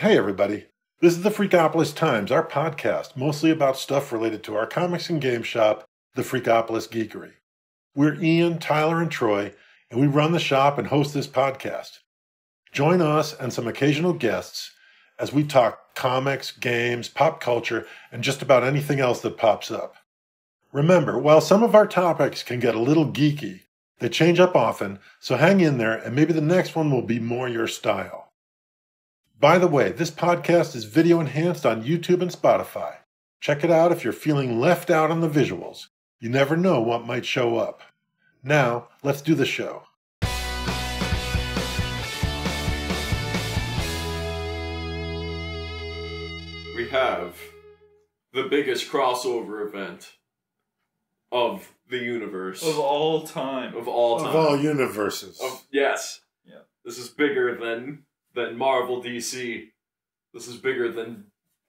Hey, everybody. This is the Freakopolis Times, our podcast, mostly about stuff related to our comics and game shop, the Freakopolis Geekery. We're Ian, Tyler, and Troy, and we run the shop and host this podcast. Join us and some occasional guests as we talk comics, games, pop culture, and just about anything else that pops up. Remember, while some of our topics can get a little geeky, they change up often, so hang in there and maybe the next one will be more your style. By the way, this podcast is video enhanced on YouTube and Spotify. Check it out if you're feeling left out on the visuals. You never know what might show up. Now, let's do the show. We have the biggest crossover event of the universe of all time. of all time. Of all universes. Of- yes. Yeah. This is bigger than than Marvel DC. This is bigger than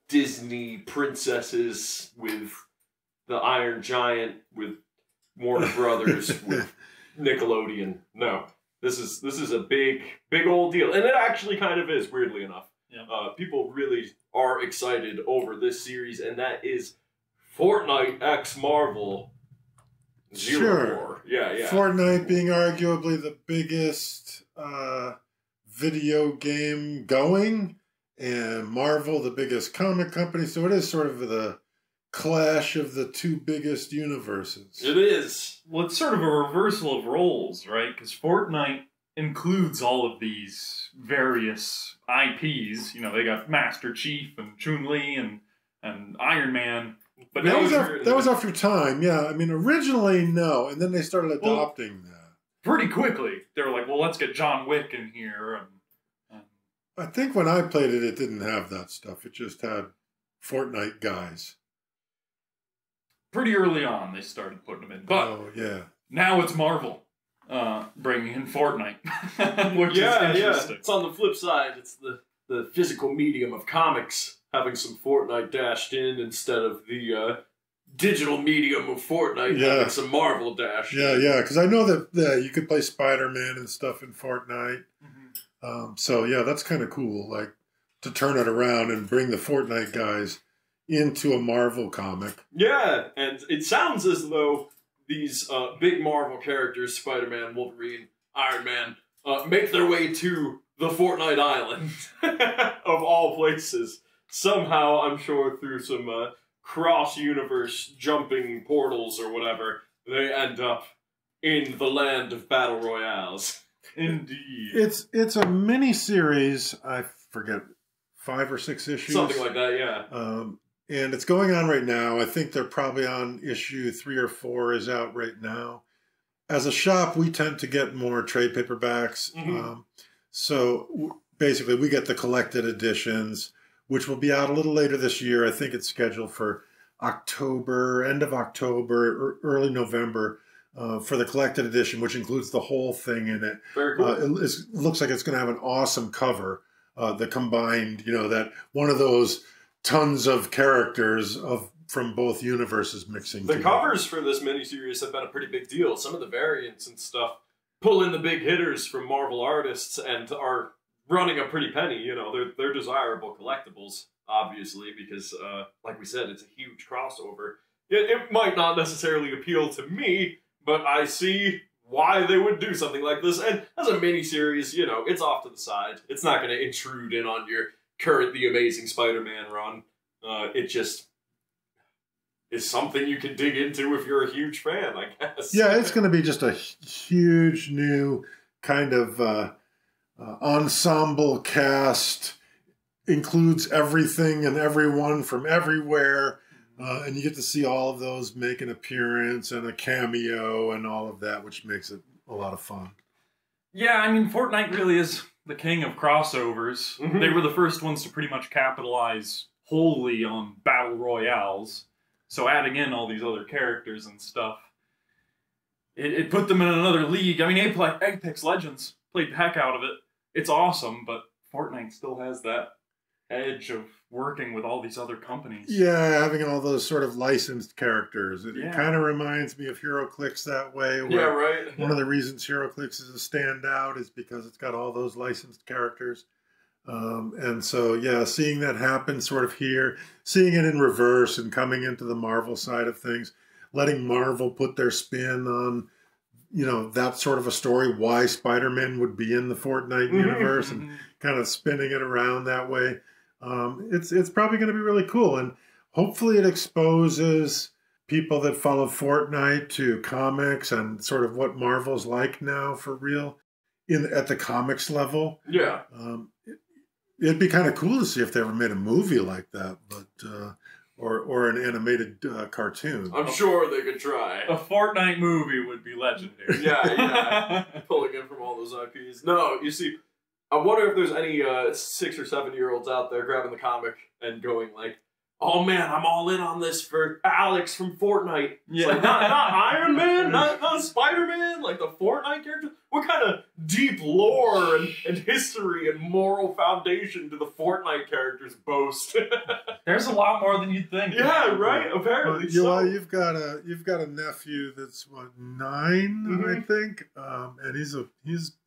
Disney princesses with the Iron Giant with Warner Brothers with Nickelodeon. No. This is this is a big big old deal. And it actually kind of is weirdly enough. Yeah. Uh, people really are excited over this series and that is Fortnite X Marvel Zero Sure. War. Yeah, yeah. Fortnite being arguably the biggest uh, video game going, and Marvel the biggest comic company. So it is sort of the clash of the two biggest universes. it is. Well, it's sort of a reversal of roles, right? Because Fortnite includes all of these various IPs. You know, they got Master Chief and Chun Li and and Iron Man. But that was after, that was after time, yeah. I mean, originally no, and then they started Well- adopting that. Pretty quickly. They were like, "Well, let's get John Wick in here," and, and I think when I played it, it didn't have that stuff. It just had Fortnite guys. pretty early on they started putting them in. But oh yeah, now it's Marvel uh, bringing in Fortnite, which yeah, is yeah. It's on the flip side. It's the the physical medium of comics having some Fortnite dashed in instead of the uh, digital medium of Fortnite Yeah. having some Marvel dash. yeah, yeah. Because I know that yeah, you could play Spider Man and stuff in Fortnite. Mhm. Um, so yeah, that's kind of cool. Like to turn it around and bring the Fortnite guys into a Marvel comic. Yeah, and it sounds as though these uh, big Marvel characters, Spider Man, Wolverine, Iron Man, uh, make their way to the Fortnite Island, of all places. Somehow, I'm sure through some uh, cross universe jumping portals or whatever, they end up in the land of battle royales. Indeed. It's it's a mini series. I forget five or six issues. Something like that, yeah. Um, and it's going on right now. I think they're probably on issue three or four is out right now. As a shop, we tend to get more trade paperbacks. Mhm. Um, so basically, we get the collected editions, which will be out a little later this year. I think it's scheduled for October, end of October, or early November. Uh, for the collected edition, which includes the whole thing in it, Very cool. uh, it is- looks like it's going to have an awesome cover. Uh, the combined, you know, that one of those tons of characters of from both universes mixing. The together. covers for this miniseries have been a pretty big deal. Some of the variants and stuff pull in the big hitters from Marvel artists and are running a pretty penny. You know, they're they're desirable collectibles, obviously, because uh, like we said, it's a huge crossover. It, it might not necessarily appeal to me, but I see why they would do something like this. And as a miniseries, you know, it's off to the side. It's not going to intrude in on your current The Amazing Spider-Man run. Uh, it just is something you can dig into if you're a huge fan, I guess. Yeah, it's going to be just a huge new kind of uh, uh, ensemble cast. Includes everything and everyone from everywhere. Uh, and you get to see all of those make an appearance and a cameo and all of that, which makes it a lot of fun. Yeah, I mean, Fortnite really is the king of crossovers. Mhm. They were the first ones to pretty much capitalize wholly on battle royales. So adding in all these other characters and stuff, it, it put them in another league. I mean, Apex, Apex Legends played the heck out of it. It's awesome, but Fortnite still has that edge of working with all these other companies. Yeah, having all those sort of licensed characters. It, Yeah. kind of reminds me of HeroClix that way. Yeah, right. One of the reasons HeroClix is a standout is because it's got all those licensed characters. Um, and so, yeah, seeing that happen sort of here, seeing it in reverse and coming into the Marvel side of things, letting Marvel put their spin on, you know, that sort of a story, why Spider Man would be in the Fortnite Mhm. universe, and kind of spinning it around that way. Um, it's it's probably going to be really cool, and hopefully it exposes people that follow Fortnite to comics and sort of what Marvel's like now for real in at the comics level. Yeah. Um, it, it'd be kind of cool to see if they ever made a movie like that, but uh, or or an animated uh, cartoon. I'm sure they could try. A Fortnite movie would be legendary. Yeah, yeah. Pulling in from all those IPs. No, you see, I wonder if there's any uh, six or seven year olds out there grabbing the comic and going like, "Oh man, I'm all in on this for Alex from Fortnite." It's Yeah. like not, not Iron Man, not, not Spider Man, like the Fortnite character. What kind of deep lore and, and history and moral foundation do the Fortnite characters boast? There's a lot more than you'd think. yeah, right. Apparently, Well, you, so. well, you've got a you've got a nephew that's what 9 I Mhm. think, um, and he's a he's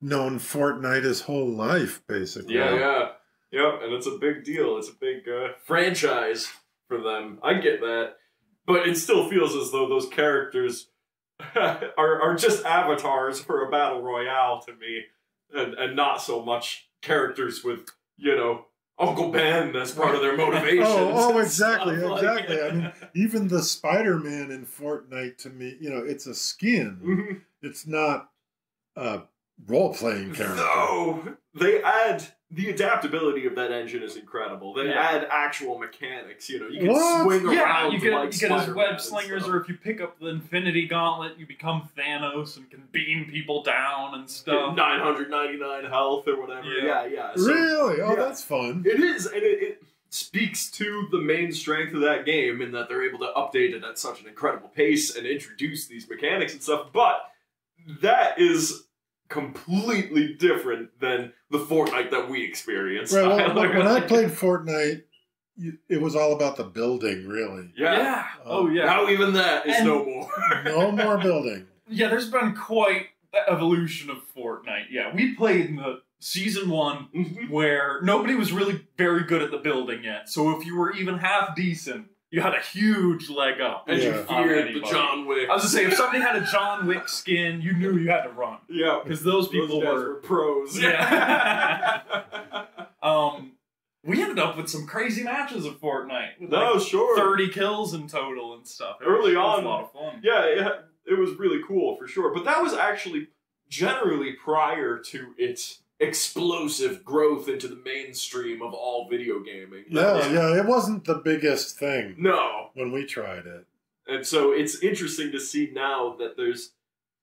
known Fortnite his whole life basically. Yeah, yeah, yep. And it's a big deal. It's a big uh, franchise for them. I get that, but it still feels as though those characters are are just avatars for a battle royale to me, and and not so much characters with you know Uncle Ben as part of their motivation. Oh, oh, exactly, like- exactly. I mean, even the Spider-Man in Fortnite to me, you know, it's a skin. Mhm. It's not a role-playing character. No, they add the adaptability of that engine is incredible. They Yeah. add actual mechanics. You know, you can What? swing Yeah, around you get, like you get his Spider-Man web slingers, or if you pick up the Infinity Gauntlet, you become Thanos and can beam people down and stuff. 999 health or whatever. Yeah. Yeah, yeah. So really? Oh, yeah. that's fun. it is, and it, it speaks to the main strength of that game in that they're able to update it at such an incredible pace and introduce these mechanics and stuff. But that is completely different than the Fortnite that we experienced. Right. Well, when when I played Fortnite, it was all about the building, really. yeah. Oh yeah. Now even that is And- no more. No more building. Yeah, there's been quite the evolution of Fortnite. Yeah, we played in the season one Mhm. where nobody was really very good at the building yet. So if you were even half decent, you had a huge leg up. and you Yeah. on feared the anybody. John Wick. I was gonna say, if somebody had a John Wick skin, you knew you had to run yeah. because those Those people guys were. were pros. Yeah. Um, we ended up with some crazy matches of Fortnite. With no, like sure. 30 kills in total and stuff. It was- Early it was on, a lot of fun. Yeah, it, it was really cool for sure. But that was actually generally prior to its explosive growth into the mainstream of all video gaming. Yeah, yeah. It wasn't the biggest thing No. when we tried it. And so it's interesting to see now that there's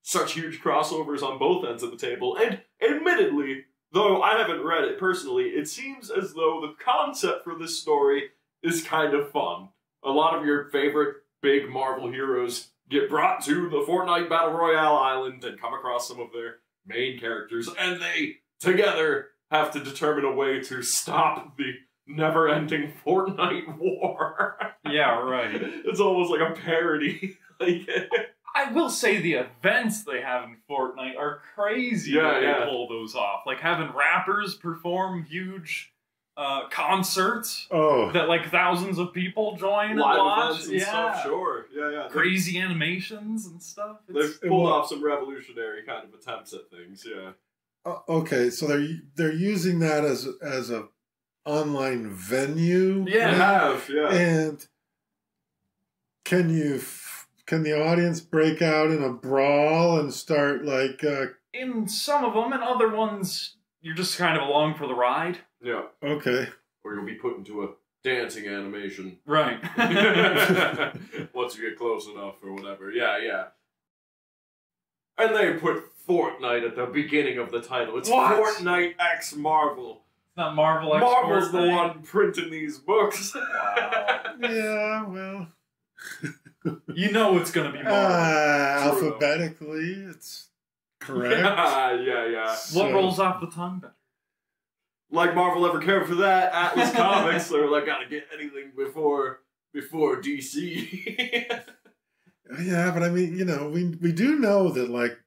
such huge crossovers on both ends of the table. And admittedly, though I haven't read it personally, it seems as though the concept for this story is kind of fun. A lot of your favorite big Marvel heroes get brought to the Fortnite Battle Royale island and come across some of their main characters, and they together have to determine a way to stop the never ending Fortnite war. Yeah, right. it's almost like a parody. like, I will say the events they have in Fortnite are crazy Yeah, that yeah. they pull those off. Like having rappers perform huge uh, concerts Oh, that like thousands of people join and live watch. events and yeah. stuff. Sure, yeah, yeah. Crazy animations and stuff. It's, They've pulled Well- off some revolutionary kind of attempts at things. Yeah. Uh, okay. So they're they're using that as as a online venue. Yeah. They now? have, yeah. And can you f- can the audience break out in a brawl and start like uh, in some of them, and other ones you're just kind of along for the ride. yeah. okay Or you'll be put into a dancing animation Right. once you get close enough or whatever. Yeah, yeah. And they put Fortnite at the beginning of the title. It's What? Fortnite X Marvel. It's not Marvel X Marvel's the Fortnite. one printing these books. Wow. yeah well You know it's gonna be uh, Marvel. True, though. alphabetically it's correct yeah, yeah, yeah. what So- rolls off the tongue better? like Marvel ever cared for that. Atlas Comics, they were like, gotta get anything before before DC. Yeah, but I mean, you know, we we do know that like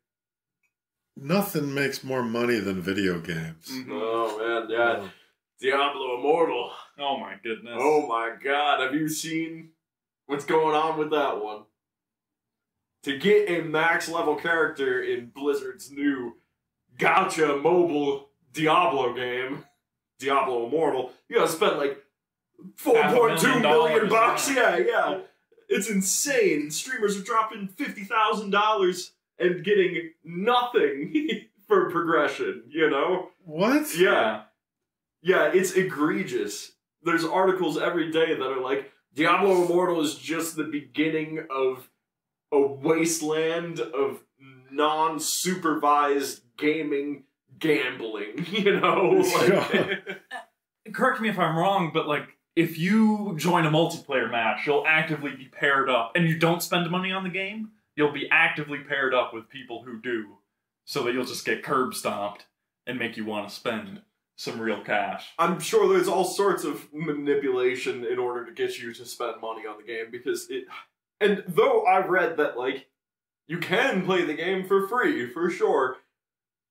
nothing makes more money than video games. Mhm. Oh man, yeah. Diablo Immortal. Oh my goodness. Oh my god, have you seen what's going on with that one? To get a max level character in Blizzard's new gacha mobile Diablo game, Diablo Immortal, you gotta spend like four Half a point two million million dollars, bucks. yeah. Yeah, yeah. It's insane. Streamers are dropping fifty thousand dollars and getting nothing for progression, you know? What? Yeah. Yeah, it's egregious. There's articles every day that are like, Diablo Immortal is just the beginning of a wasteland of non supervised gaming gambling, you know? Like, Correct me if I'm wrong, but like if you join a multiplayer match, you'll actively be paired up, and you don't spend money on the game. You'll be actively paired up with people who do, so that you'll just get curb stomped and make you want to spend some real cash. I'm sure there's all sorts of manipulation in order to get you to spend money on the game because it. And though I've read that, like, you can play the game for free, for sure,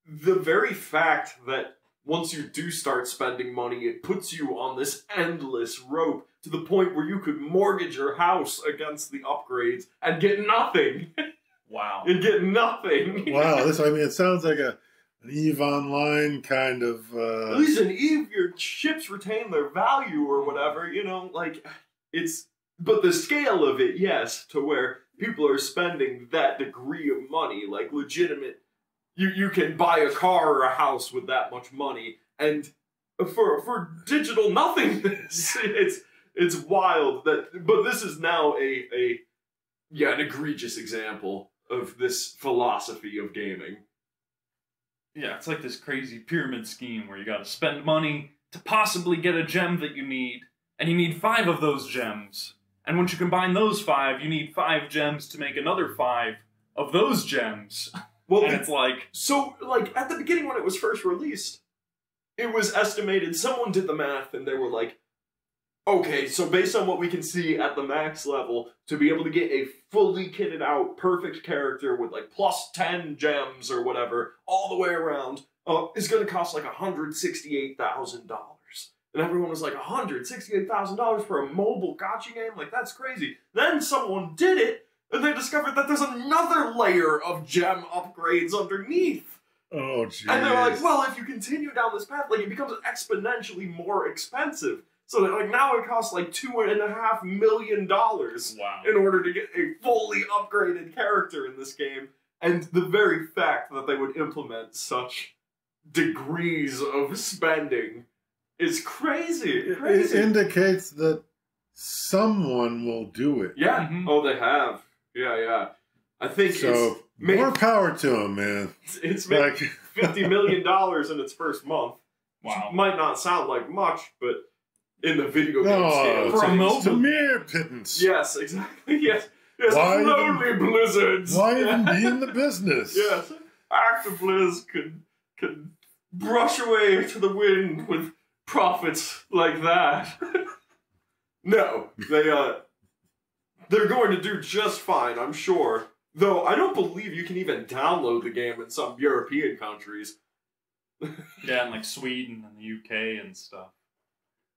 the very fact that once you do start spending money, it puts you on this endless rope to the point where you could mortgage your house against the upgrades and get nothing. Wow. and get nothing. Wow, this I mean it sounds like a an Eve Online kind of Uh... At least in Eve, your chips retain their value or whatever, you know, like it's but the scale of it, yes, to where people are spending that degree of money, like legitimate you you can buy a car or a house with that much money and for for digital nothingness. it's it's wild that but this is now a a yeah, an egregious example of this philosophy of gaming. Yeah, it's like this crazy pyramid scheme where you got to spend money to possibly get a gem that you need, and you need five of those gems. And once you combine those five, you need five gems to make another five of those gems. Well, And it's like, So, like, at the beginning when it was first released, it was estimated, someone did the math and they were like, okay, so based on what we can see at the max level, to be able to get a fully kitted out, perfect character with like plus 10 gems or whatever, all the way around, uh, is going to cost like $168,000. And everyone was like, $168,000 for a mobile gacha game? Like, that's crazy. Then someone did it, and they discovered that there's another layer of gem upgrades underneath. oh jeez. And they're like, well, if you continue down this path, like it becomes exponentially more expensive. So that like now it costs like two and a half million dollars wow. in order to get a fully upgraded character in this game. And the very fact that they would implement such degrees of spending is crazy. It- it indicates that someone will do it. yeah. Mhm. Oh, they have. Yeah, yeah. I think So it's made, more power to them, man. it's made Like fifty million dollars in its first month. Wow. might not sound like much, but in the video game no, scale, For a it's, mobile- a mere pittance. yes, exactly, yes, yes, Why even- lonely blizzards. Why even be in the business? yes, Actiblizz could could brush away to the wind with profits like that. no, they uh, they're going to do just fine, I'm sure. Though I don't believe you can even download the game in some European countries. Yeah, and like Sweden and the UK and stuff.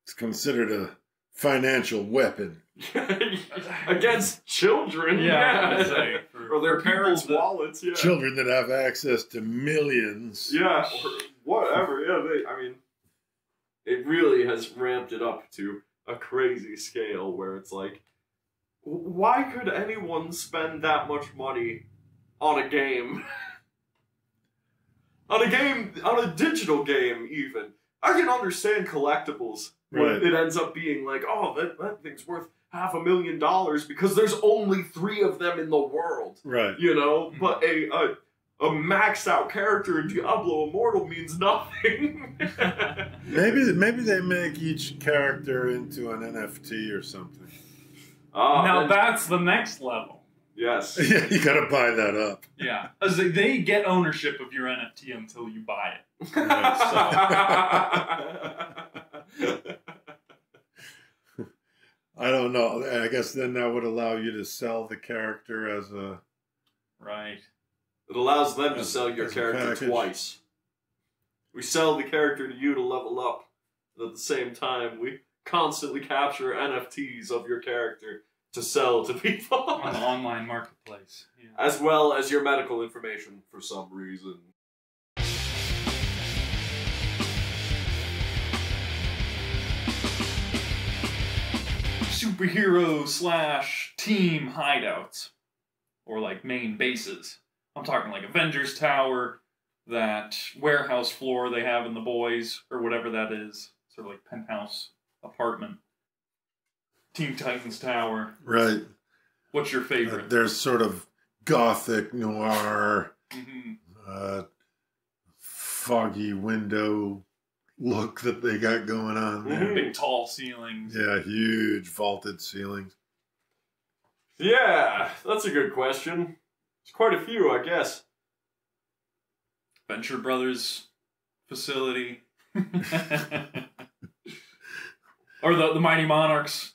It's considered a financial weapon. Against children, Yeah, yeah. would say, for- or their parents' that- wallets, yeah. Children that have access to millions. Yeah, or whatever. Yeah, they. I mean, it really has ramped it up to a crazy scale where it's like, why could anyone spend that much money on a game? on a game, on a digital game, even. I can understand collectibles when Right. it ends up being like, oh, that, that thing's worth half a million dollars because there's only three of them in the world Right. you know. Mhm. But a a, a maxed out character in Diablo Immortal means nothing. Maybe maybe they make each character into an NFT or something. Ah, now and- that's the next level. yes. Yeah, you gotta buy that up. Yeah. As they, they get ownership of your NFT until you buy it. I don't know. I guess then that would allow you to sell the character as a Right. It allows them to sell your character twice. We sell the character to you to level up, and at the same time, we constantly capture NFTs of your character to sell to people, on the online marketplace. Yeah. as well as your medical information for some reason. Superhero slash team hideouts or like main bases. I'm talking like Avengers Tower, that warehouse floor they have in the boys or whatever that is, sort of like penthouse apartment. Teen Titans Tower. Right. What's your favorite? There's sort of gothic noir, hmm uh, foggy window look that they got going on there. Mhm. Big tall ceilings. Yeah, huge vaulted ceilings. Yeah, that's a good question. There's quite a few, I guess. Venture Brothers facility. or the, the Mighty Monarchs.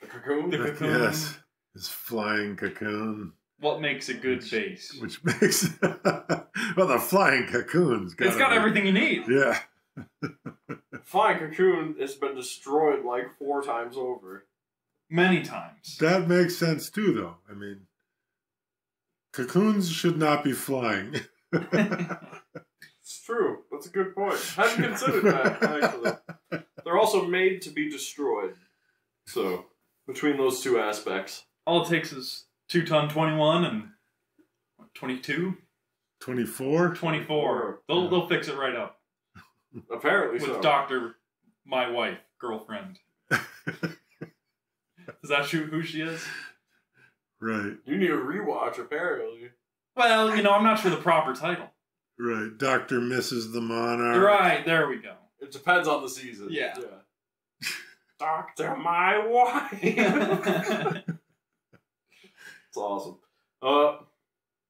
The cocoon. The cocoon. Yes, his flying cocoon, What makes a good base? which makes well the flying cocoon's got It's got everything you need. Yeah, Flying cocoon has been destroyed like four times over. Many times. that makes sense too, though. I mean, cocoons should not be flying. It's true. That's a good point. Hadn't considered that actually. They're also made to be destroyed. So between those two aspects, All it takes is 2 ton 21 and what, 22? Twenty-four. 24. They'll, they'll fix it right up. Apparently With so. Dr. My wife, girlfriend. Is that who who she is? right, you need a rewatch, apparently. Well, you know, I'm not sure the proper title. right. Doctor Mrs. the Monarch. Right, there we go. It depends on the season. Yeah. Doctor, my wife. it's awesome. Uh,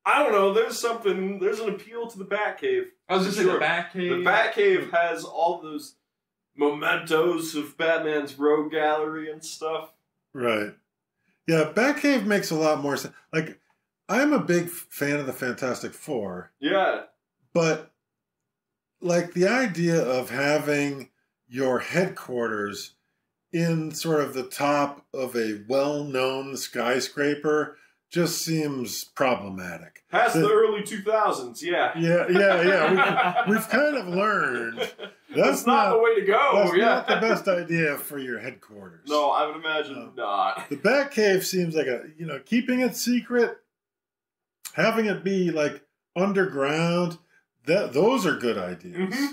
I don't know. There's something. There's an appeal to the Batcave. I was just Sure. in the Batcave. The Batcave has all those mementos of Batman's rogue gallery and stuff. Right. Yeah, Batcave makes a lot more sense. Like, I'm a big fan of the Fantastic Four, Yeah, but like the idea of having your headquarters in sort of the top of a well-known skyscraper just seems problematic. past The- the early 2000s. Yeah. Yeah, yeah, yeah. We, we've kind of learned That's, not, the way to go. that's yeah. not the best idea for your headquarters. No, I would imagine No. not. The Batcave seems like a you know keeping it secret, having it be like underground. That those are good ideas. Mhm.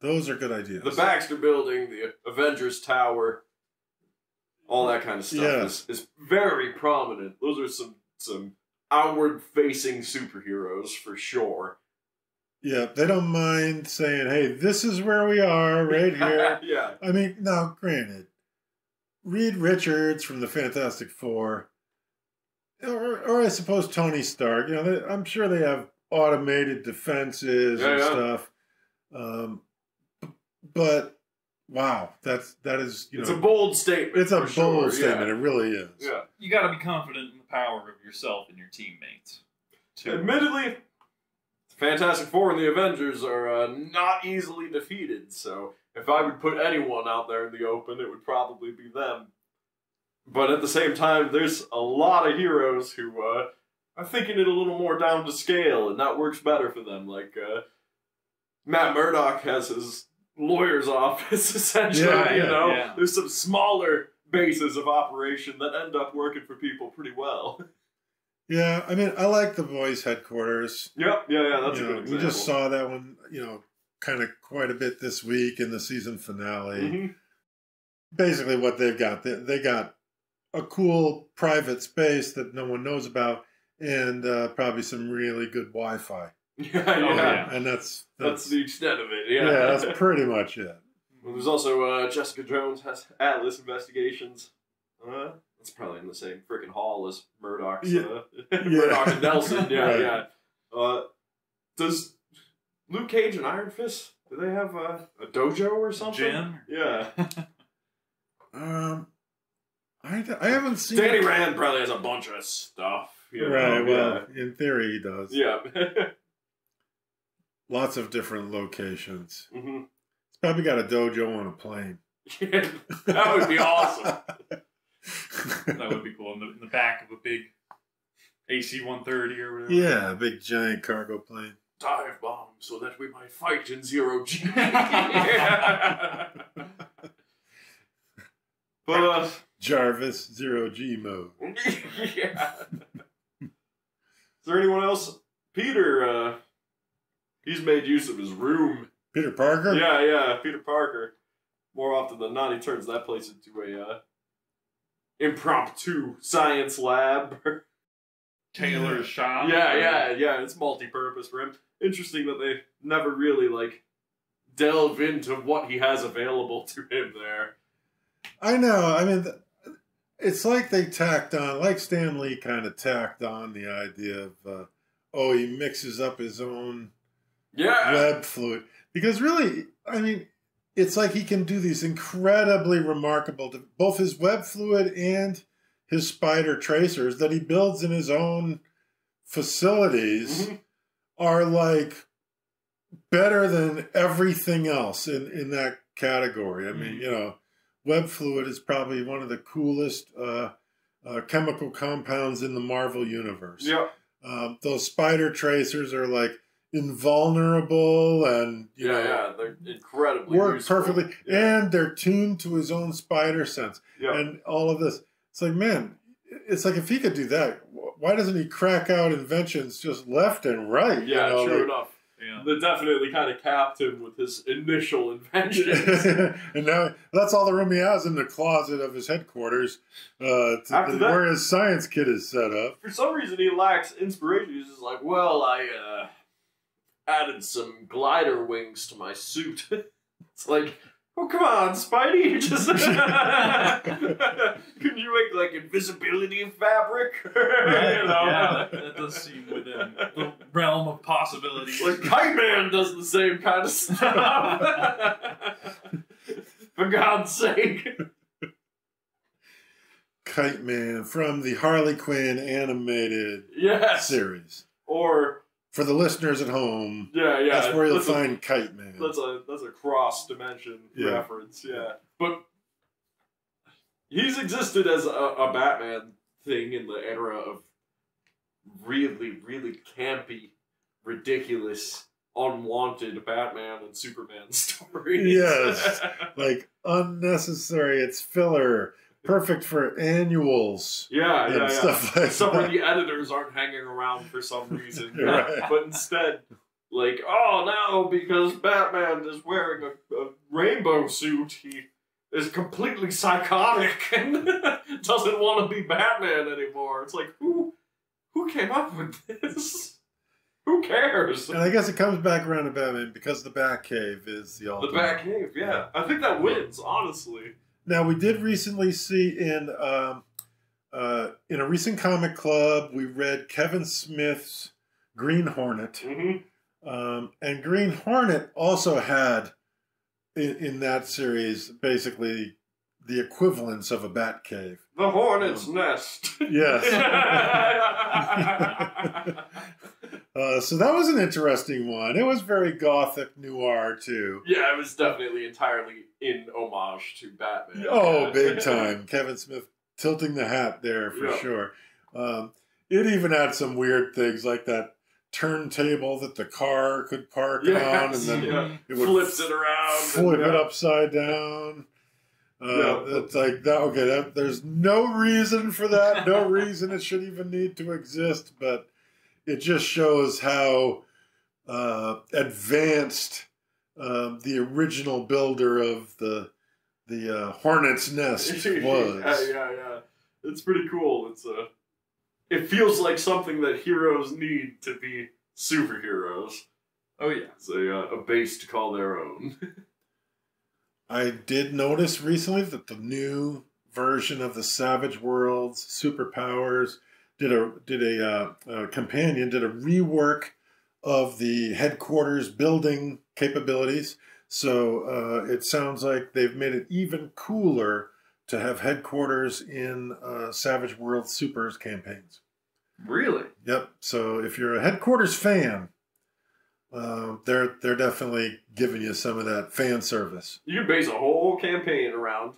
Those are good ideas. The Baxter Building, the Avengers Tower, all that kind of stuff Yeah. is, is very prominent. Those are some some outward facing superheroes for sure. Yeah, they don't mind saying, "Hey, this is where we are, right here." yeah. I mean, now, granted, Reed Richards from the Fantastic Four, or, or I suppose Tony Stark. You know, they, I'm sure they have automated defenses Yeah, and yeah. stuff. Um, but wow, that's that is you know. It's know, a bold statement. it's a bold sure, statement. It really is. Yeah. yeah. you got to be confident in the power of yourself and your teammates. too. Admittedly, Fantastic Four and the Avengers are uh, not easily defeated, so if I would put anyone out there in the open, it would probably be them. But at the same time, there's a lot of heroes who uh, are thinking it a little more down to scale, and that works better for them. Like uh, Matt Murdock has his lawyer's office, essentially. Yeah, you know, yeah. there's some smaller bases of operation that end up working for people pretty well. Yeah, I mean, I like the boys' headquarters. Yep, yeah, yeah, that's You a know, good we just saw that one, you know, kind of quite a bit this week in the season finale. Mhm. basically what they've got. They, they got a cool private space that no one knows about, and uh, probably some really good Wi-Fi. Yeah, yeah. Oh, yeah. And that's That's that's, the extent of it. yeah. Yeah, that's pretty much it. Well, there's also uh, Jessica Jones has Atlas Investigations. Uh, that's probably in the same freaking hall as Murdock's. Yeah. Uh, Murdoch and Nelson. Yeah, Right. yeah. Uh, does Luke Cage and Iron Fist? Do they have a, a dojo or something? Gym? Yeah. Um, I, I haven't seen. Danny Rand probably has a bunch of stuff. You know? right. Well, in theory, he does. yeah. Lots of different locations. yeah. hmm He's probably got a dojo on a plane. that would be awesome. That would be cool in the, in the back of a big AC 130 or whatever. yeah, a big giant cargo plane. Dive bomb so that we might fight in zero G. but uh, Jarvis zero G mode. yeah. Is there anyone else? Peter, uh, he's made use of his room. Peter Parker. Yeah, yeah, Peter Parker. More often than not, he turns that place into a uh, impromptu science lab. Taylor's shop. yeah, yeah, yeah. It's multi-purpose for him. Interesting that they never really like delve into what he has available to him there. I know. I mean, it's like they tacked on, like Stan Lee kind of tacked on the idea of, uh, oh, he mixes up his own Yeah, web fluid. Because really, I mean, it's like he can do these incredibly remarkable, both his web fluid and his spider tracers that he builds in his own facilities Mhm. are like better than everything else in, in that category. I mean, Mhm. you know, web fluid is probably one of the coolest uh, uh, chemical compounds in the Marvel universe. yeah, Um, those spider tracers are like invulnerable and you yeah, know yeah. They're incredibly work useful. perfectly, Yeah. and they're tuned to his own spider sense yeah. and all of this. It's like man, it's like if he could do that, why doesn't he crack out inventions just left and right? yeah, you know, true like- enough. Yeah. That definitely kind of capped him with his initial inventions. and now that's all the room he has in the closet of his headquarters, uh, to, After that- where his science kit is set up. For some reason, he lacks inspiration. He's just like, well, I uh, added some glider wings to my suit. it's like, oh, come on, Spidey. you Just couldn't you make like invisibility fabric? you know? Yeah, that, that does seem within the realm of possibilities. Like Kite Man does the same kind of stuff. For God's sake. Kite Man from the Harley Quinn animated Yes. series. Or For the listeners at home, yeah, yeah. that's where you'll that's a- find Kite Man. That's a that's a cross dimension Yeah. reference, yeah. But he's existed as a, a Batman thing in the era of really, really campy, ridiculous, unwanted Batman and Superman stories. Yes. like unnecessary. It's filler. Perfect for annuals yeah, and yeah, yeah. stuff like when that. the editors aren't hanging around for some reason. Right. But instead, like, oh, now because Batman is wearing a, a rainbow suit, he is completely psychotic and doesn't want to be Batman anymore. It's like, who, who came up with this? Who cares? And I guess it comes back around to Batman because the Batcave is the ultimate. The. Batcave, yeah. I think that wins, honestly. Now we did recently see in um, uh, in a recent comic club we read Kevin Smith's Green Hornet, hmm um, and Green Hornet also had in, in that series basically the equivalence of a Batcave. The Hornet's Nest. Yes. Uh, so that was an interesting one. It was very gothic noir too. yeah, it was definitely entirely in homage to Batman. Oh, big time. Kevin Smith tilting the hat there for Yeah. sure. Um, it even had some weird things like that turntable that the car could park on, and then yeah. it would flips it around. flip and, it upside down. Uh, Yeah. It's like that. Okay, that, there's no reason for that. No reason it should even need to exist, but it just shows how uh, advanced um, the original builder of the the uh, Hornet's Nest was. yeah, yeah, yeah. It's pretty cool. It's a. It feels like something that heroes need to be superheroes. Oh yeah. It's a, uh, a base to call their own. I did notice recently that the new version of the Savage Worlds superpowers did a did a, uh, a companion did a rework of the headquarters building capabilities. So uh, it sounds like they've made it even cooler to have headquarters in uh, Savage World Supers campaigns. Really? Yep. So if you're a headquarters fan, uh, they're they're definitely giving you some of that fan service. You can base a whole campaign around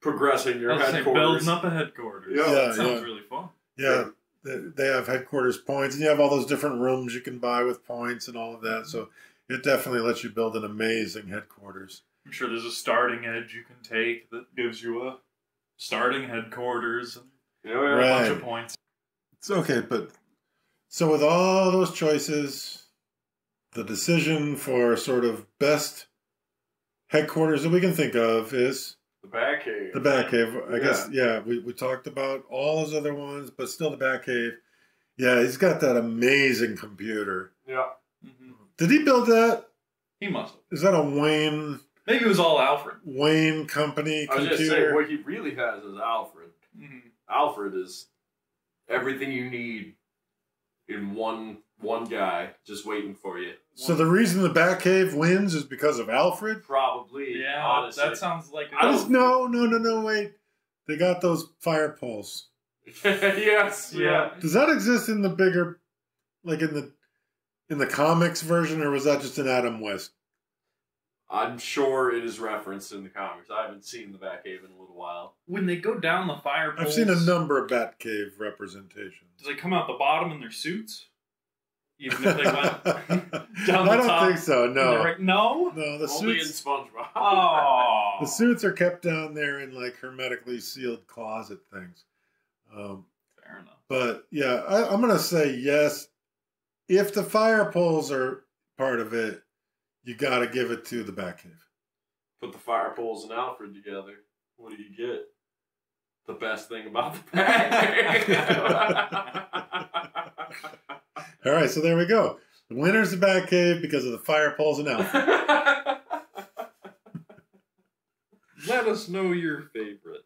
progressing your I was saying, headquarters. building up a headquarters. Yeah. Yeah, that sounds yeah. really fun. Yeah, they, they have headquarters points, and you have all those different rooms you can buy with points and all of that. So it definitely lets you build an amazing headquarters. I'm sure there's a starting edge you can take that gives you a starting headquarters and You know, yeah. a bunch of points. It's okay, but so with all those choices, the decision for sort of best headquarters that we can think of is The Batcave. the Batcave. I guess yeah, we, we talked about all those other ones, but still the Batcave. Yeah, he's got that amazing computer. Yeah. hmm Did he build that? He must have. Is that a Wayne Maybe it was all Alfred. Wayne company I was just saying, computer? what he really has is Alfred. hmm Alfred is everything you need in one one guy just waiting for you. So the reason the Batcave wins is because of Alfred? Probably, Yeah, honestly. that sounds like a I don't- No, no, no, no, wait. They got those fire poles. yes, yeah. Does that exist in the bigger, like in the in the comics version, or was that just an Adam West? I'm sure it is referenced in the comics. I haven't seen the Batcave in a little while. when they go down the fire poles. I've seen a number of Batcave representations. Does they come out the bottom in their suits? Even if they went I down the don't top think so. in the No, right- no. no. The Only in suits, SpongeBob. Oh, the suits are kept down there in like hermetically sealed closet things. Um, fair enough. But yeah, I, I'm gonna say yes. If the fire poles are part of it, you got to give it to the Batcave. Put the fire poles and Alfred together. What do you get? The best thing about the Batcave. All right, so there we go. The winner's the Batcave because of the fire poles and Alfred. Let us know your favorite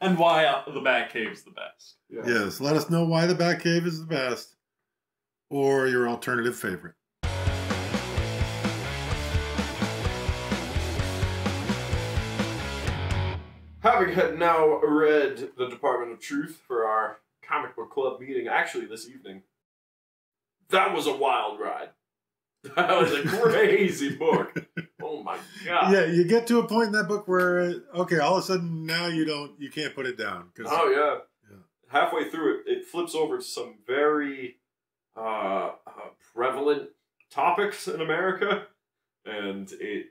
and why the Batcave's the best. Yeah. yes, let us know why the Batcave is the best, or your alternative favorite. Having had now read the Department of Truth for our comic book club meeting, actually this evening, that was a wild ride. That was a crazy book. Oh my god. Yeah, you get to a point in that book where okay, all of a sudden now you don't, you can't put it down. 'cause- Oh yeah. Yeah. Halfway through it, it flips over to some very uh, uh, prevalent topics in America, and it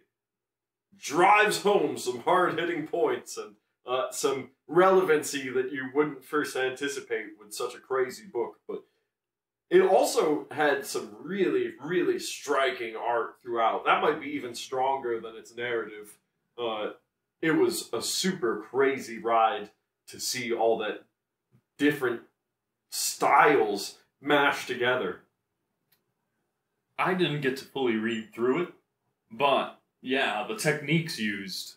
drives home some hard-hitting points and uh, some relevancy that you wouldn't first anticipate with such a crazy book. But it also had some really, really striking art throughout. That might be even stronger than its narrative. Uh, it was a super crazy ride to see all that different styles mashed together. I didn't get to fully read through it, but yeah, the techniques used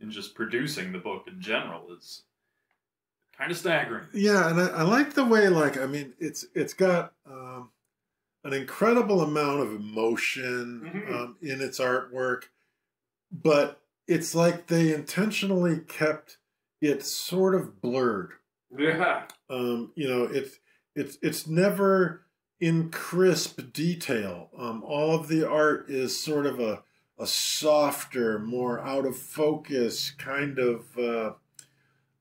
in just producing the book in general is kind of staggering. Yeah, and I, I like the way, like, I mean, it's it's got um, an incredible amount of emotion Mhm. um, in its artwork, but it's like they intentionally kept it sort of blurred. Yeah. Um, you know, it's it's it's never in crisp detail. Um, all of the art is sort of a a softer, more out of focus kind of. Uh,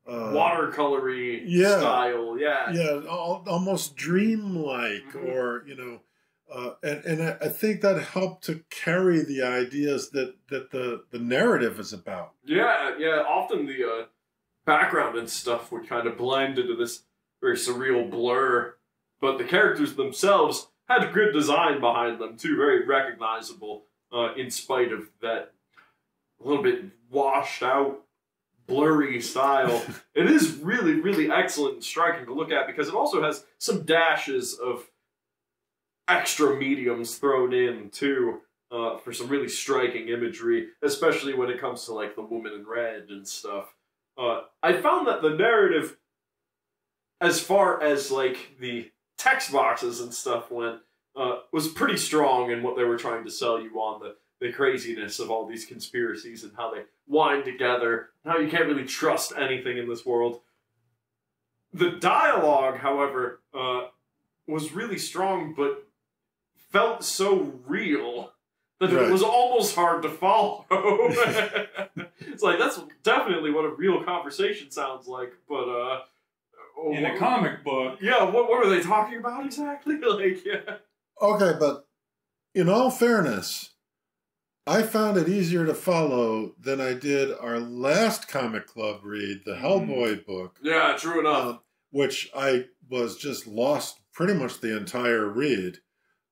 uh, Watercolory yeah. style. Yeah. yeah, al- almost dreamlike, Mhm. or you know, uh, and and I I think that helped to carry the ideas that that the the narrative is about. Yeah. Yeah. Often the uh, background and stuff would kind of blend into this very surreal blur, but the characters themselves had good design behind them too, very recognizable, uh, in spite of that a little bit washed out, blurry style. it is really, really excellent and striking to look at because it also has some dashes of extra mediums thrown in too uh, for some really striking imagery, especially when it comes to like the woman in red and stuff. Uh, I found that the narrative, as far as like the text boxes and stuff went, uh, was pretty strong in what they were trying to sell you on the the craziness of all these conspiracies and how they wind together, and how you can't really trust anything in this world. The dialogue, however, uh, was really strong, but felt so real that Right. it was almost hard to follow. it's like that's definitely what a real conversation sounds like, but uh, In a comic book, Yeah, what what are they talking about exactly? Like, yeah. Okay, but in all fairness, I found it easier to follow than I did our last comic club read, the Hellboy book, Yeah, true enough. um, which I was just lost pretty much the entire read.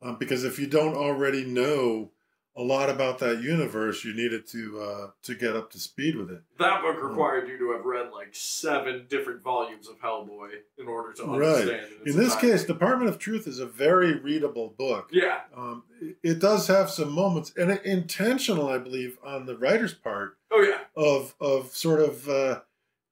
Um, because if you don't already know a lot about that universe, you needed to uh, to get up to speed with it. that book required you to have read like seven different volumes of Hellboy in order to Right. understand. it its In this entirety. case, Department of Truth is a very readable book. yeah, Um, it- it does have some moments, and it, intentional, I believe, on the writer's part oh yeah, of of sort of uh,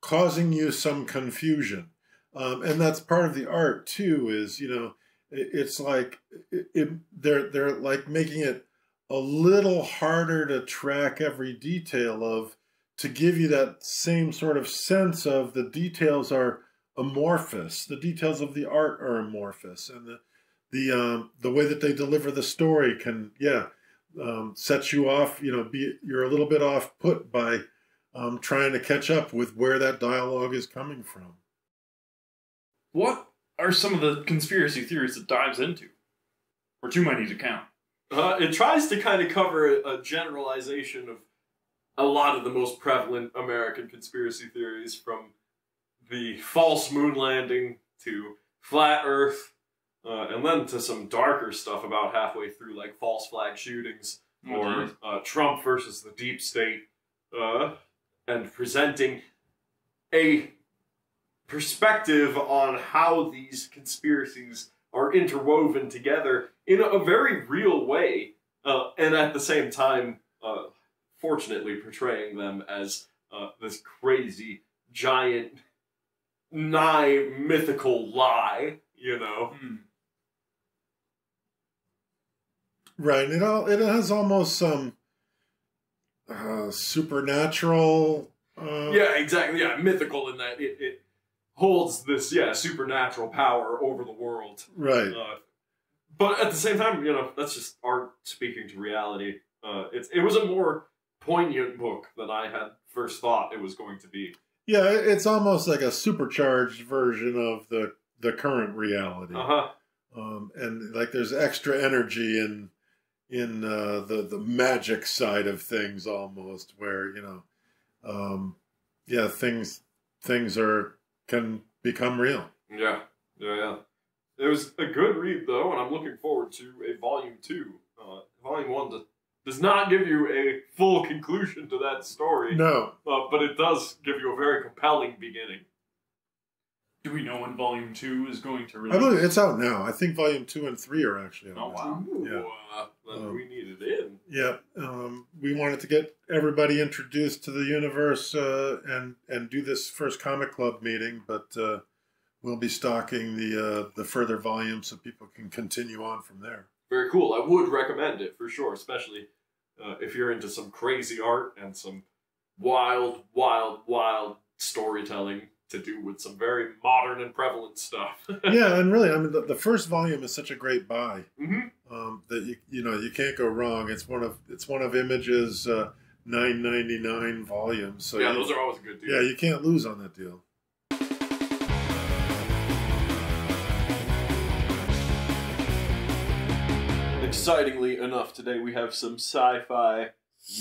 causing you some confusion, um, and that's part of the art too. Is you know, it, it's like it, it, they're they're like making it a little harder to track every detail of to give you that same sort of sense of the details are amorphous. The details of the art are amorphous, and the the um, the way that they deliver the story can yeah um, set you off. You know, be you're a little bit off put by um, trying to catch up with where that dialogue is coming from. what are some of the conspiracy theories it dives into? Or too many to count? Uh, it tries to kind of cover a, a generalization of a lot of the most prevalent American conspiracy theories, from the false moon landing to flat Earth, uh, and then to some darker stuff about halfway through, like false flag shootings. or uh, Trump versus the deep state, uh, and presenting a perspective on how these conspiracies are interwoven together in a very real way, uh, and at the same time, uh, fortunately, portraying them as uh, this crazy, giant, nigh mythical lie. You know, Hmm. Right. It all it has almost some uh, supernatural. Uh, Yeah, exactly. Yeah, mythical in that it, it holds this yeah supernatural power over the world. Right. Uh, but at the same time, you know, that's just art speaking to reality. Uh, it's it was a more poignant book than I had first thought it was going to be. Yeah. It's almost like a supercharged version of the the current reality. Uh huh. um, and like there's extra energy in in uh, the the magic side of things almost where you know um, yeah things things are can become real Yeah, yeah, yeah. It was a good read though, and I'm looking forward to a volume two. Uh, volume one does, does not give you a full conclusion to that story, no uh, but it does give you a very compelling beginning. Do we know when Volume 2 is going to I release? believe it's out now I think volume two and three are actually out Oh, now. wow. Ooh, Yeah. uh, Um, we need it in. yeah um, we wanted to get everybody introduced to the universe uh, and and do this first comic club meeting but uh, we'll be stocking the uh, the further volumes so people can continue on from there Very cool. I would recommend it for sure, especially uh, if you're into some crazy art and some wild, wild, wild storytelling to do with some very modern and prevalent stuff. yeah, and really, I mean, the, the first volume is such a great buy hmm um, that you you know you can't go wrong. It's one of it's one of Image's uh, nine ninety nine volumes. So yeah, you- those are always a good deal. yeah, you can't lose on that deal. Excitingly enough, today we have some sci-fi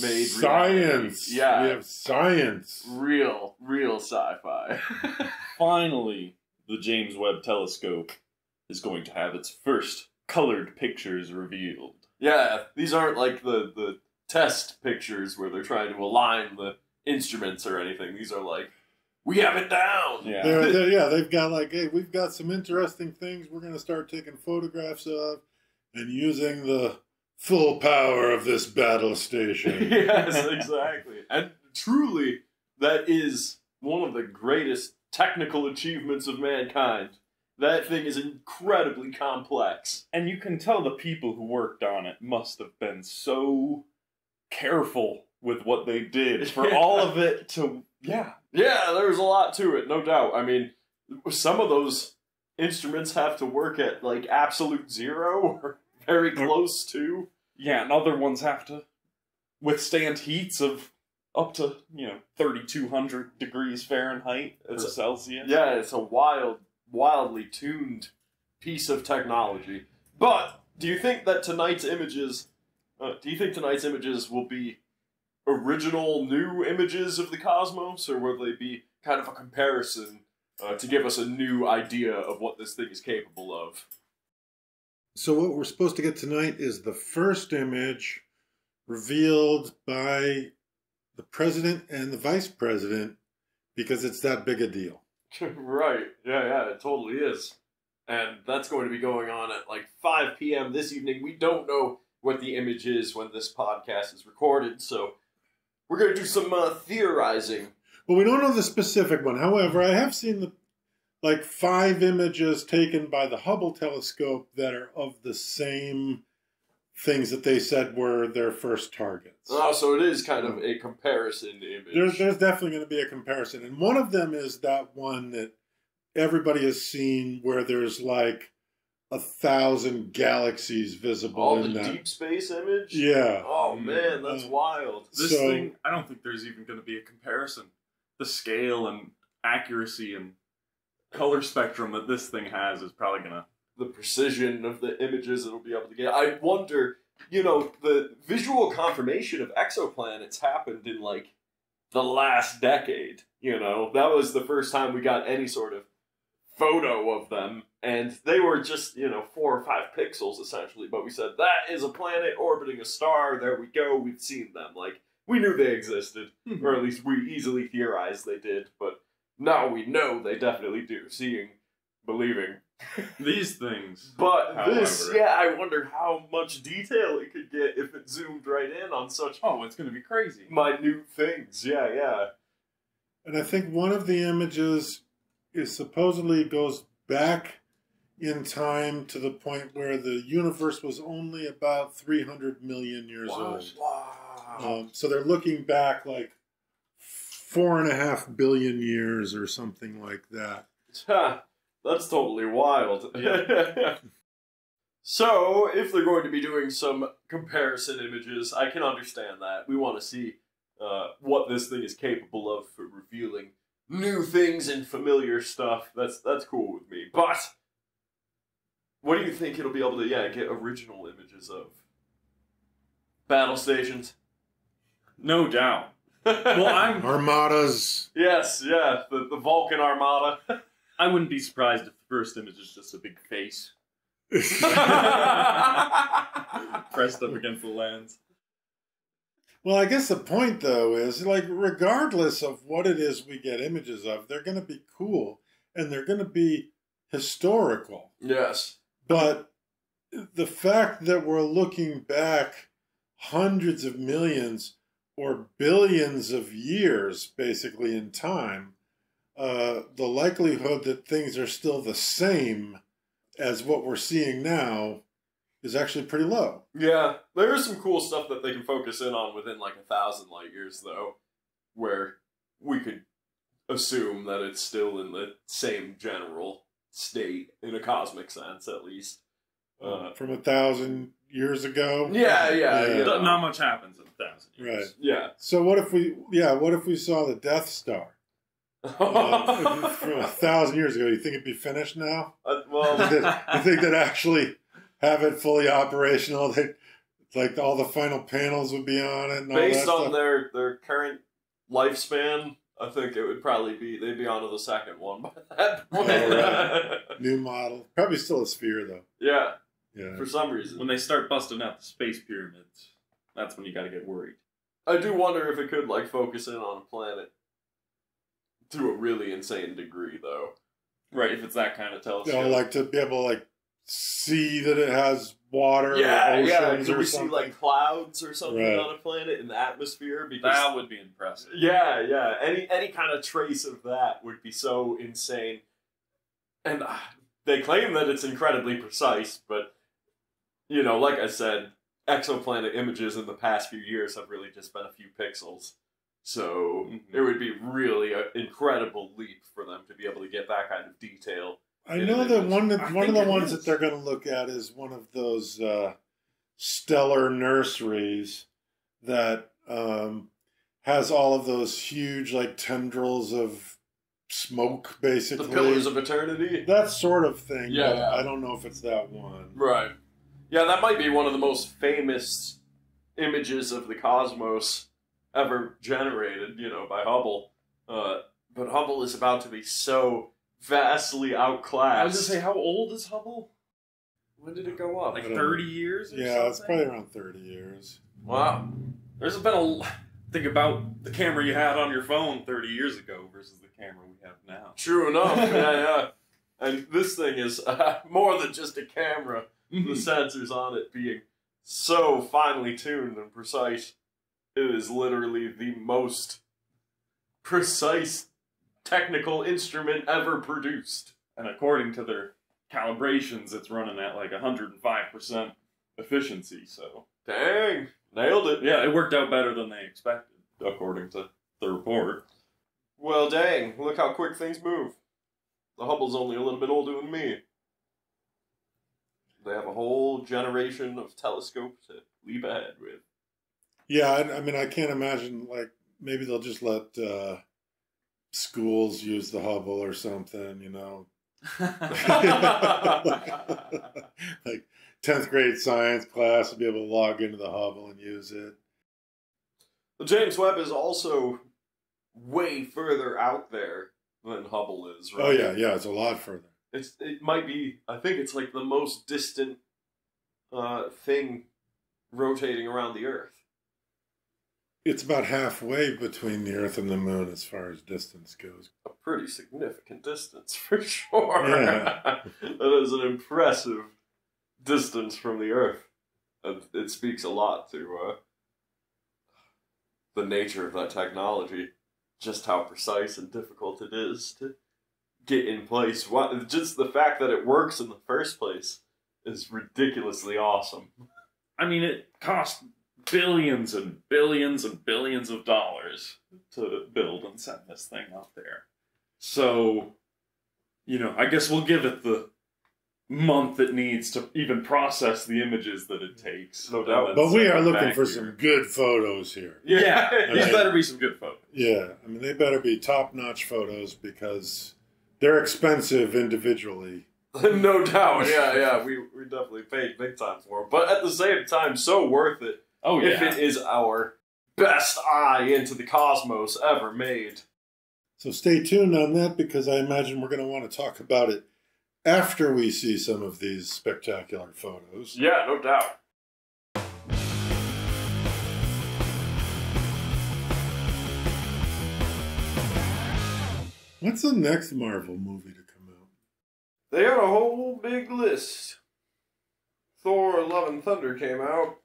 made science. reality. Yeah, we have science. real, real sci-fi. Finally, the James Webb Telescope is going to have its first colored pictures revealed. yeah, these aren't like the the test pictures where they're trying to align the instruments or anything. These are like we have it down. Yeah. They're, they're, yeah, they've got like, hey, we've got some interesting things we're going to start taking photographs of and using the full power of this battle station. yes, exactly. And truly, that is one of the greatest technical achievements of mankind. That thing is incredibly complex. And you can tell the people who worked on it must have been so careful with what they did for Yeah. all of it to yeah. Yeah, there's a lot to it, no doubt. I mean, some of those instruments have to work at like absolute zero or very close to. Yeah, and other ones have to withstand heats of up to you know thirty two hundred degrees Fahrenheit or It's Celsius. Yeah, it's a wild, wildly tuned piece of technology. But do you think that tonight's images, uh, do you think tonight's images will be original new images of the cosmos, or will they be kind of a comparison uh, to give us a new idea of what this thing is capable of? So what we're supposed to get tonight is the first image revealed by the president and the vice president because it's that big a deal. right. Yeah, yeah, it totally is. And that's going to be going on at like 5 p.m. this evening. We don't know what the image is when this podcast is recorded, so we're going to do some uh, theorizing. But we don't know the specific one. However, I have seen the like five images taken by the Hubble telescope that are of the same things that they said were their first targets. Oh, so it is kind of a comparison image. There's, there's definitely going to be a comparison. And one of them is that one that everybody has seen where there's like a thousand galaxies visible All in the that. deep space image? Yeah. Oh, man, that's Uh, wild. This So- thing, I don't think there's even going to be a comparison. The scale and accuracy and color spectrum that this thing has is probably going to. the precision of the images it'll be able to get. I wonder, you know, the visual confirmation of exoplanets happened in like the last decade. You know, that was the first time we got any sort of photo of them, and they were just, you know, four or five pixels essentially. But we said, that is a planet orbiting a star. There we go. We've seen them. Like, we knew they existed, hmm. or at least we easily theorized they did, but now we know they definitely do. Seeing, believing. These things. But this, yeah, I wonder how much detail it could get if it zoomed right in on such Oh, it's going to be crazy. minute things. Yeah, yeah. And I think one of the images is supposedly goes back in time to the point where the universe was only about 300 million years old. Wow. Um, so they're looking back like four and a half billion years or something like that. Ha, That's totally wild. so, if they're going to be doing some comparison images, I can understand that. We want to see uh, what this thing is capable of for revealing new things and familiar stuff. That's that's cool with me. But what do you think it'll be able to? Yeah, get original images of battle stations. No doubt. Well, I'm. Armadas. yes, yeah, the the Vulcan Armada. I wouldn't be surprised if the first image is just a big face pressed up against the lens. Well, I guess the point though is like regardless of what it is we get images of, they're going to be cool and they're going to be historical. yes. But the fact that we're looking back hundreds of millions or billions of years basically in time, uh, the likelihood that things are still the same as what we're seeing now is actually pretty low. Yeah, there is some cool stuff that they can focus in on within like a thousand light years, though, where we could assume that it's still in the same general state in a cosmic sense, at least. Uh, From a thousand years ago. yeah, yeah, Yeah. yeah. Not much happens in a thousand years. Right. Yeah. So what if we, yeah, what if we saw the Death Star uh, from a thousand years ago? You think it'd be finished now? Uh, You well, think that- you think that actually have it fully operational? They, like all the final panels would be on it and all based that on stuff. their their current lifespan, I think it would probably be they'd be onto the second one by that point. Oh, New model, probably still a sphere though. yeah, Yeah. for some reason. When they start busting out the space pyramids, that's when you gotta get worried. I do wonder if it could like focus in on a planet to a really insane degree, though. Right, if it's that kind of You telescope. know, like to be able to like see that it has water, Yeah, or yeah. oceans Could or we something. see like clouds or something Right. on a planet in the atmosphere? Because that would be impressive. yeah, yeah. Any any kind of trace of that would be so insane. And uh, they claim that it's incredibly precise, but you know, like I said, exoplanet images in the past few years have really just been a few pixels. So Mhm. it would be really an incredible leap for them to be able to get that kind of detail I know that one of, one of the ones is. that they're going to look at is one of those uh, stellar nurseries that um, has all of those huge like tendrils of smoke, basically The basically. Pillars of Eternity. that sort of thing. Yeah, yeah. I don't know if it's that one. Right. Yeah, that might be one of the most famous images of the cosmos ever generated, you know, by Hubble. Uh, but Hubble is about to be so vastly outclassed. I was gonna say, how old is Hubble? when did it go up? Like thirty years? Or Yeah, it's probably around thirty years. wow. There's been a think about the camera you had on your phone 30 years ago versus the camera we have now. True enough. yeah, yeah. And this thing is uh, more than just a camera. The mm-hmm. sensors on it being so finely tuned and precise. It is literally the most precise technical instrument ever produced. And according to their calibrations, it's running at like 105% efficiency. So Dang, nailed it. yeah, it worked out better than they expected, according to the report. Well, dang, look how quick things move. The Hubble's only a little bit older than me. They have a whole generation of telescopes to leap ahead with. Yeah, I, I mean, I can't imagine like maybe they'll just let uh, schools use the Hubble or something. You know, like tenth grade science class will be able to log into the Hubble and use it. The James Webb is also way further out there than Hubble is, right? Oh yeah, yeah, it's a lot further. It's it might be I think it's like the most distant uh thing rotating around the Earth. It's about halfway between the Earth and the Moon as far as distance goes. A pretty significant distance for sure. Yeah. that is an impressive distance from the Earth. And it speaks a lot to uh, the nature of that technology, just how precise and difficult it is to get in place. What just the fact that it works in the first place is ridiculously awesome. I mean, it cost billions and billions and billions of dollars to build and send this thing out there. So, you know, I guess we'll give it the month it needs to even process the images that it takes. No doubt. But we are looking for here. some good photos here. Yeah, these Okay. better be some good photos. Yeah, I mean they better be top-notch photos because they're expensive individually. no doubt, yeah, yeah. We we definitely paid big time for it, but at the same time, so worth it. Oh if yeah. it is our best eye into the cosmos ever made. So stay tuned on that because I imagine we're going to want to talk about it after we see some of these spectacular photos. Yeah, no doubt. What's the next Marvel movie to come out? They had a whole big list. Thor: Love and Thunder came out,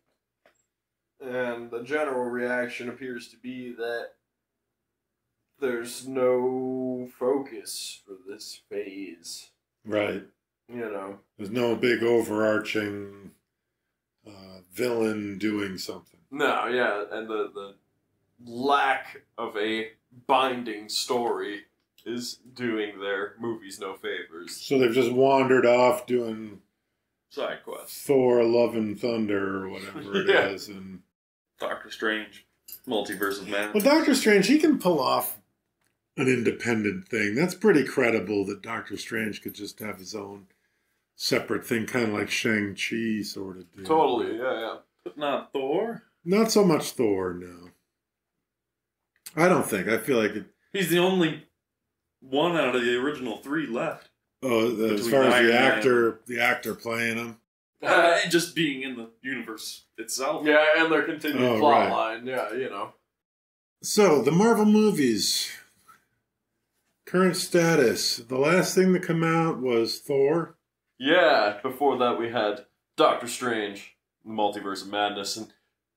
and the general reaction appears to be that there's no focus for this phase. Right. You know, There's no big overarching uh, villain doing something. no, yeah, and the the lack of a binding story is doing their movies no favors. So they've just wandered off doing Side quests. Thor: Love and Thunder or whatever it is, Yeah. and Doctor Strange, Multiverse of Man. well, Doctor Strange he can pull off an independent thing. That's pretty credible that Doctor Strange could just have his own separate thing, kind of like Shang Chi sort of did. Totally, yeah, yeah. but not Thor. Not so much Thor, no. I don't think. I feel like it. He's the only one out of the original three left. Oh, the- as far as Iron the Man. actor, the actor playing him. Uh, just being in the universe itself. Yeah, and their continued Oh, plot right. line. Yeah, you know. So the Marvel movies, current status. The last thing to come out was Thor. Yeah, before that we had Doctor Strange, the Multiverse of Madness, and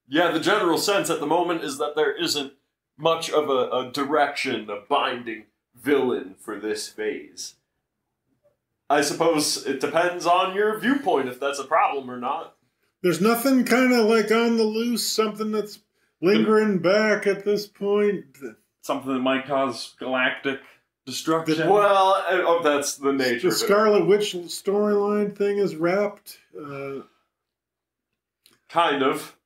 yeah, the general sense at the moment is that there isn't much of a, a direction, a binding villain for this phase. I suppose it depends on your viewpoint if that's a problem or not. There's nothing kind of like on the loose, something that's lingering back at this point. Something that might cause galactic Destruction. Well, uh, oh, that's the nature. The of it. Scarlet Witch storyline thing is wrapped. Uh, Kind of.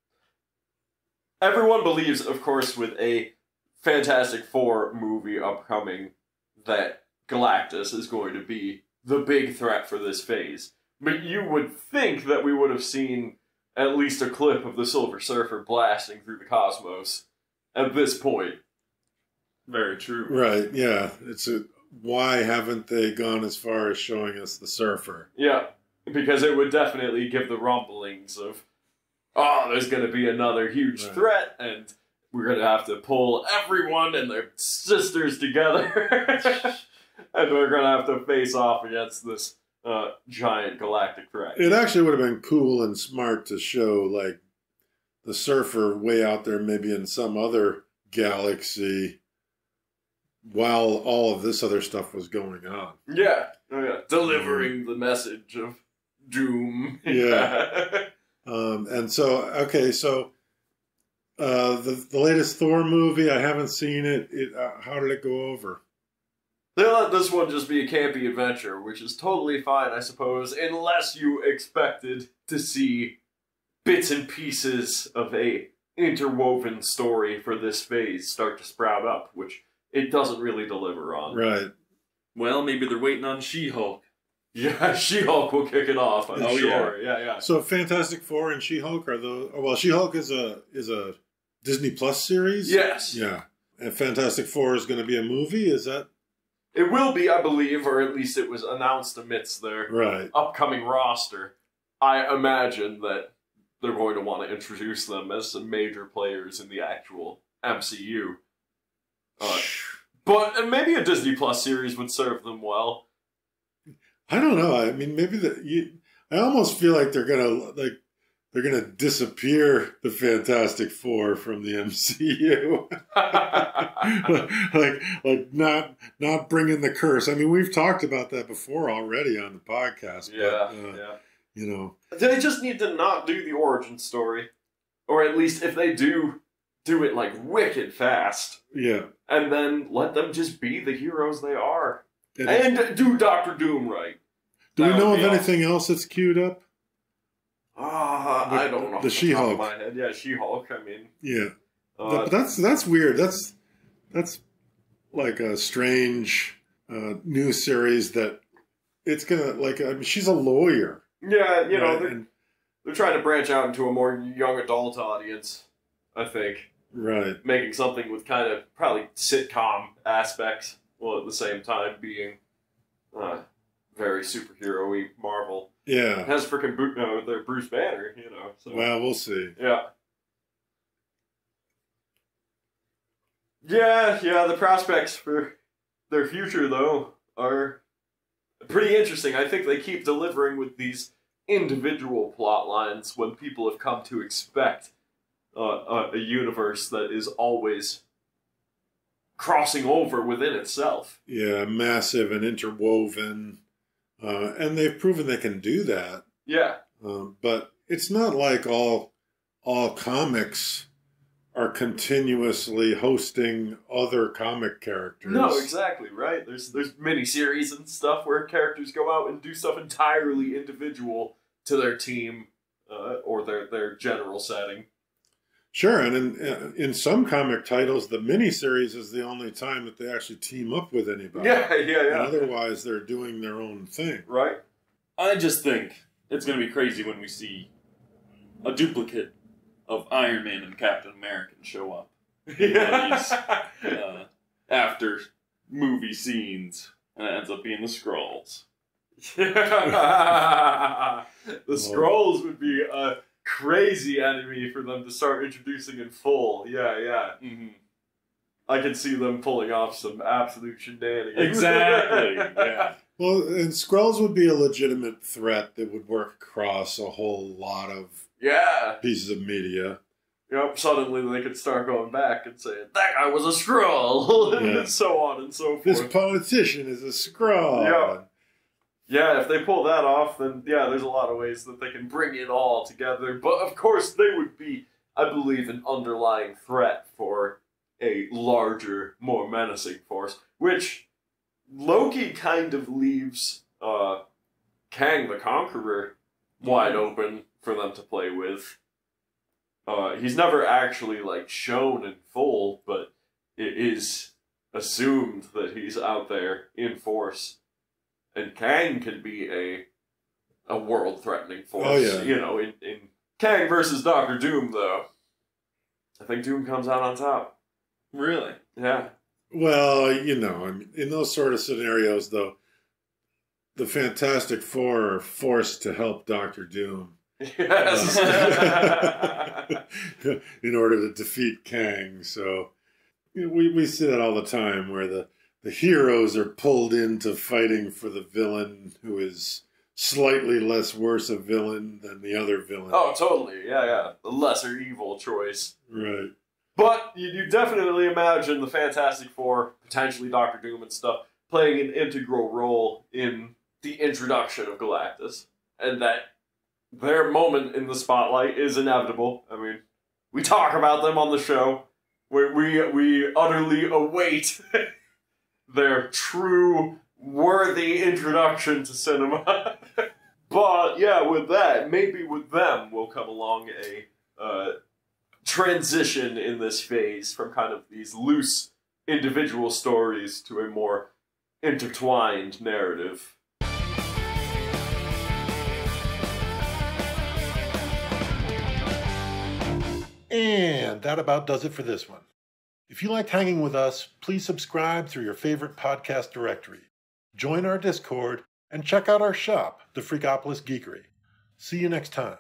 Everyone believes, of course, with a Fantastic Four movie upcoming, that Galactus is going to be the big threat for this phase. But you would think that we would have seen at least a clip of the Silver Surfer blasting through the cosmos at this point. Very true. right, yeah. It's a why haven't they gone as far as showing us the surfer? Yeah, because it would definitely give the rumblings of, oh, there's going to be another huge Right. threat, and we're going to have to pull everyone and their sisters together, and we're going to have to face off against this uh, giant galactic threat. It actually would have been cool and smart to show like the surfer way out there, maybe in some other galaxy, while all of this other stuff was going on. Yeah, oh, yeah, delivering the message of doom. Yeah. Um, and so, okay, so uh, the the latest Thor movie, I haven't seen it. It uh, how did it go over? They let this one just be a campy adventure, which is totally fine, I suppose, unless you expected to see bits and pieces of a interwoven story for this phase start to sprout up, which it doesn't really deliver on. Right. Well, maybe they're waiting on She-Hulk. Yeah, She-Hulk will kick it off, I'm Oh, sure. Yeah, yeah. So Fantastic Four and She Hulk are the oh, well, She Hulk is a is a Disney Plus series. Yes. Yeah. And Fantastic Four is going to be a movie. Is that It will be, I believe, or at least it was announced amidst their right? upcoming roster, I imagine that they're going to want to introduce them as some major players in the actual MCU. Uh, but and maybe a Disney Plus series would serve them well. I don't know. I mean, maybe the you, I almost feel like they're gonna like they're gonna disappear the Fantastic Four from the MCU. like like not not bringing the curse. I mean, we've talked about that before already on the podcast. yeah, but, uh, yeah. You know, They just need to not do the origin story, or at least if they do, do it like wicked fast, yeah. and then let them just be the heroes they are, And- and do Doctor Doom right. do we know of be anything else that's queued up? Ah, I don't know. the She-Hulk. my head. Yeah, She-Hulk. I mean, Yeah. uh, but that's that's weird. That's that's like a strange uh, news series that it's gonna like. I mean, she's a lawyer. yeah, you know, right? they're, And- they're trying to branch out into a more young adult audience. I think right. making something with kind of probably sitcom aspects, while at the same time being uh, very superhero-y Marvel. It Yeah. has freaking Bru- uh, their Bruce Banner, you know. So. Well, we'll see. Yeah. Yeah, yeah, the prospects for their future, though, are pretty interesting. I think they keep delivering with these individual plot lines when people have come to expect uh, a, a universe that is always crossing over within itself. Yeah, massive and interwoven, uh, and they've proven they can do that. Yeah, Um, but it's not like all all comics are continuously hosting other comic characters. No, exactly right. There's there's mini series and stuff where characters go out and do stuff entirely individual to their team uh, or their their general setting. Sure, and in uh, in some comic titles, the miniseries is the only time that they actually team up with anybody. Yeah, yeah, And yeah. otherwise, they're doing their own thing. Right. I just think it's going to be crazy when we see a duplicate of Iron Man and Captain America show up Yeah. uh, after movie scenes, and it ends up being the Skrulls. the Skrulls would be a crazy enemy for them to start introducing in full. Yeah, yeah. Mm-hmm. I can see them pulling off some absolute shenanigans. Exactly. yeah. Well, and Skrulls would be a legitimate threat that would work across a whole lot of Yeah. pieces of media. Yep, suddenly they could start going back and saying, that guy was a Skrull, Yeah. and so on and so forth. This politician is a Skrull. Yeah. Yeah, if they pull that off, then yeah, there's a lot of ways that they can bring it all together. But of course, they would be, I believe, an underlying threat for a larger, more menacing force, which Loki kind of leaves uh, Kang the Conqueror wide open for them to play with. Uh, he's never actually like shown in full, but it is assumed that he's out there in force, and Kang can be a a world threatening force. Oh, yeah. You know, in, in Kang versus Doctor Doom, though, I think Doom comes out on top. Really? Yeah. Well, you know, I mean, in those sort of scenarios, though, the Fantastic Four are forced to help Doctor Doom Yes. Uh, in order to defeat Kang. So you know, we, we see that all the time where the, the heroes are pulled into fighting for the villain who is slightly less worse a villain than the other villain. oh, totally. Yeah, yeah. The lesser evil choice. Right. But you, you definitely imagine the Fantastic Four, potentially Doctor Doom and stuff, playing an integral role in the introduction of Galactus. And that their moment in the spotlight is inevitable. I mean, we talk about them on the show. We, we, we utterly await their true, worthy introduction to cinema. but yeah, with that, maybe with them will come along a. Uh, transition in this phase from kind of these loose individual stories to a more intertwined narrative. And that about does it for this one. If you liked hanging with us, please subscribe through your favorite podcast directory. Join our Discord and check out our shop, the Freakopolis Geekery. See you next time.